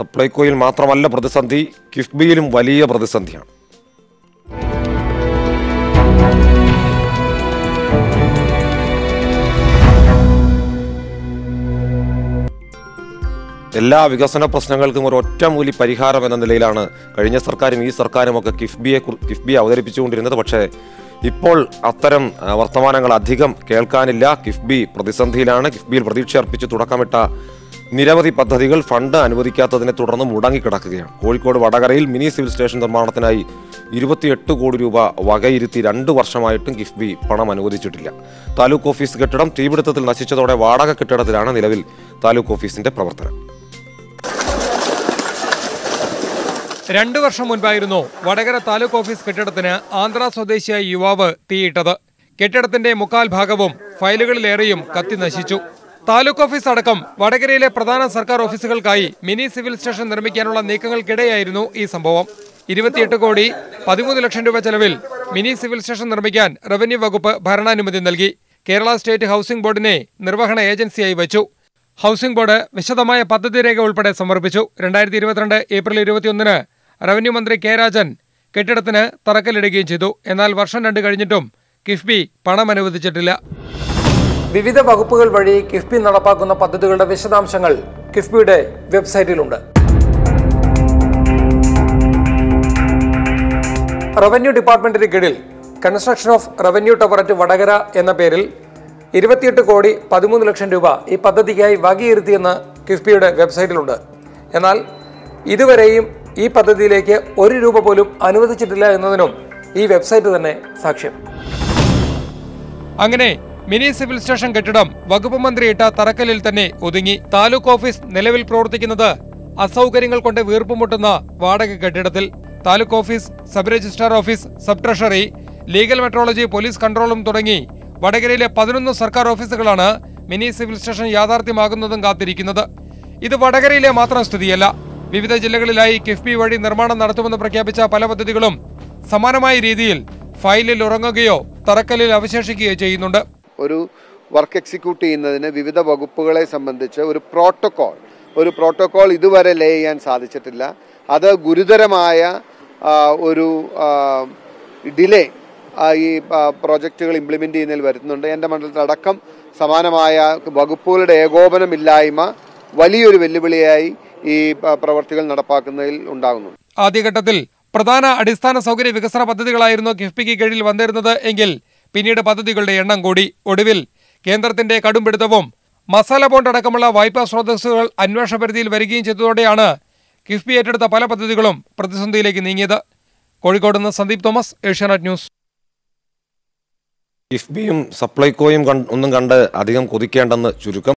സപ്ലൈകോയിൽ മാത്രമല്ല പ്രതിസന്ധി കിഫ്ബിയിലും വലിയ പ്രതിസന്ധിയാണ്. എല്ലാ വികസന പ്രശ്നങ്ങൾക്കും ഒരു ഒറ്റമൂലി പരിഹാരം എന്ന നിലയിലാണ് കഴിഞ്ഞ സർക്കാരും ഈ സർക്കാരും ഒക്കെ കിഫ്ബിയെ കിഫ്ബി അവതരിപ്പിച്ചുകൊണ്ടിരുന്നത്. പക്ഷേ ഇപ്പോൾ അത്തരം വർത്തമാനങ്ങൾ അധികം കേൾക്കാനില്ല. കിഫ്ബി പ്രതിസന്ധിയിലാണ്. കിഫ്ബിയിൽ പ്രതീക്ഷ അർപ്പിച്ച് തുടക്കമിട്ട നിരവധി പദ്ധതികൾ ഫണ്ട് അനുവദിക്കാത്തതിനെ തുടർന്ന് മുടങ്ങിക്കിടക്കുകയാണ്. കോഴിക്കോട് വടകരയിൽ മിനി സിവിൽ സ്റ്റേഷൻ നിർമ്മാണത്തിനായി ഇരുപത്തിയെട്ട് കോടി രൂപ വകയിരുത്തി രണ്ട് വർഷമായിട്ടും കിഫ്ബി പണം അനുവദിച്ചിട്ടില്ല. താലൂക്ക് ഓഫീസ് കെട്ടിടം തീപിടുത്തത്തിൽ നശിച്ചതോടെ വാടക കെട്ടിടത്തിലാണ് നിലവിൽ താലൂക്ക് ഓഫീസിന്റെ പ്രവർത്തനം. രണ്ടു വർഷം മുൻപായിരുന്നു വടകര താലൂക്ക് ഓഫീസ് കെട്ടിടത്തിന് ആന്ധ്ര സ്വദേശിയായ യുവാവ് തീയിട്ടത്. കെട്ടിടത്തിന്റെ മുക്കാൽ ഭാഗവും ഫയലുകളിലേറെയും കത്തി നശിച്ചു. താലൂക്ക് ഓഫീസ് അടക്കം വടകരയിലെ പ്രധാന സർക്കാർ ഓഫീസുകൾക്കായി മിനി സിവിൽ സ്റ്റേഷൻ നിർമ്മിക്കാനുള്ള നീക്കങ്ങൾക്കിടെയായിരുന്നു ഈ സംഭവം. ഇരുപത്തിയെട്ട് കോടി പതിമൂന്ന് ലക്ഷം രൂപ ചെലവിൽ മിനി സിവിൽ സ്റ്റേഷൻ നിർമ്മിക്കാൻ റവന്യൂ വകുപ്പ് ഭരണാനുമതി നൽകി. കേരള സ്റ്റേറ്റ് ഹൗസിംഗ് ബോർഡിനെ നിർവഹണ ഏജൻസിയായി വച്ചു. ഹൗസിംഗ് ബോർഡ് വിശദമായ പദ്ധതി രേഖ ഉൾപ്പെടെ സമർപ്പിച്ചു. രണ്ടായിരത്തി ഇരുപത്തിരണ്ട് ഏപ്രിൽ ഇരുപത്തിയൊന്നിന് റവന്യൂ മന്ത്രി കെ രാജൻ കെട്ടിടത്തിന് തറക്കല്ലിടുകയും ചെയ്തു. എന്നാൽ വർഷം രണ്ട് കഴിഞ്ഞിട്ടും കിഫ്ബി പണം അനുവദിച്ചിട്ടില്ല. വിവിധ വകുപ്പുകൾ വഴി കിഫ്ബി നടപ്പാക്കുന്ന പദ്ധതികളുടെ വിശദാംശങ്ങൾ കിഫ്ബിയുടെ വെബ്സൈറ്റിലുണ്ട്. റവന്യൂ ഡിപ്പാർട്ട്മെന്റിന് കീഴിൽ construction of revenue tower at Vadakara എന്ന പേരിൽ ഇരുപത്തിയെട്ട് കോടി പതിമൂന്ന് ലക്ഷം രൂപ ഈ പദ്ധതിക്കായി വകയിരുത്തിയെന്ന് കിഫ്ബിയുടെ വെബ്സൈറ്റിലുണ്ട്. എന്നാൽ ഇതുവരെയും ഈ പദ്ധതിയിലേക്ക് ഒരു രൂപ പോലും അനുവദിച്ചിട്ടില്ല എന്നതിനും ഈ വെബ്സൈറ്റ് തന്നെ സാക്ഷ്യം. അങ്ങനെ മിനി സിവിൽ സ്റ്റേഷൻ കെട്ടിടം വകുപ്പ് മന്ത്രി ഇട്ട തറക്കല്ലിൽ തന്നെ ഒതുങ്ങി. താലൂക്ക് ഓഫീസ് നിലവിൽ പ്രവർത്തിക്കുന്നത് അസൗകര്യങ്ങൾ കൊണ്ട് വീർപ്പുമുട്ടുന്ന വാടക കെട്ടിടത്തിൽ. Taluk office sub registrar office sub treasury legal metrology police കൺട്രോളും തുടങ്ങി. വടകരയിലെ പതിനൊന്ന് സർക്കാർ ഓഫീസുകളാണ് മിനി സിവിൽ സ്റ്റേഷൻ യാഥാർത്ഥ്യമാകുന്നതും കാത്തിരിക്കുന്നത്. ഇത് വടകരയിലെ മാത്രം സ്ഥിതിയല്ല. വിവിധ ജില്ലകളിലായി കിഫ്ബി വഴി നിർമ്മാണം നടത്തുമെന്ന് പ്രഖ്യാപിച്ച പല പദ്ധതികളും സമാനമായ രീതിയിൽ ഫയലിൽ ഉറങ്ങുകയോ തറക്കല്ലിൽ അവശേഷിക്കുകയോ ചെയ്യുന്നുണ്ട്. ഒരു വർക്ക് എക്സിക്യൂട്ട് ചെയ്യുന്നതിന് വിവിധ വകുപ്പുകളെ സംബന്ധിച്ച് ഒരു പ്രോട്ടോകോൾ. ഒരു പ്രോട്ടോകോൾ ഇതുവരെ ലേ ചെയ്യാൻ സാധിച്ചിട്ടില്ല. അത് ഗുരുതരമായ ഒരു ഡിലേ ഈ പ്രോജക്റ്റുകൾ ഇംപ്ലിമെന്റ് ചെയ്യുന്നതിൽ വരുന്നുണ്ട്. എന്റെ മണ്ഡലത്തിലടക്കം സമാനമായ വകുപ്പുകളുടെ ഏകോപനമില്ലായ്മ വലിയൊരു വെല്ലുവിളിയായി ഈ പ്രവർത്തികൾ നടപ്പാക്കുന്നതിൽ ഉണ്ടാകുന്നു ആദ്യഘട്ടത്തിൽ പ്രധാന അടിസ്ഥാന സൗകര്യ വികസന പദ്ധതികളായിരുന്നു കിഫ്ബിക്ക് കീഴിൽ വന്നിരുന്നത് എങ്കിൽ പിന്നീട് പദ്ധതികളുടെ എണ്ണം കൂടി. ഒടുവിൽ കേന്ദ്രത്തിന്റെ കടുംപിടുത്തവും മസാല ബോണ്ട് അടക്കമുള്ള വായ്പാ സ്രോതസ്സുകൾ അന്വേഷണ പരിധിയിൽ വരികയും ചെയ്തതോടെയാണ് കിഫ്ബി ഏറ്റെടുത്ത പല പദ്ധതികളും പ്രതിസന്ധിയിലേക്ക് നീങ്ങിയത്. കോഴിക്കോട് നിന്ന് സന്ദീപ് തോമസ് ഏഷ്യാനെറ്റ് ന്യൂസ്. കിഫ്ബിയും സപ്ലൈകോയും ഒന്നും കണ്ട് അധികം കൊതിക്കേണ്ടെന്ന് ചുരുക്കം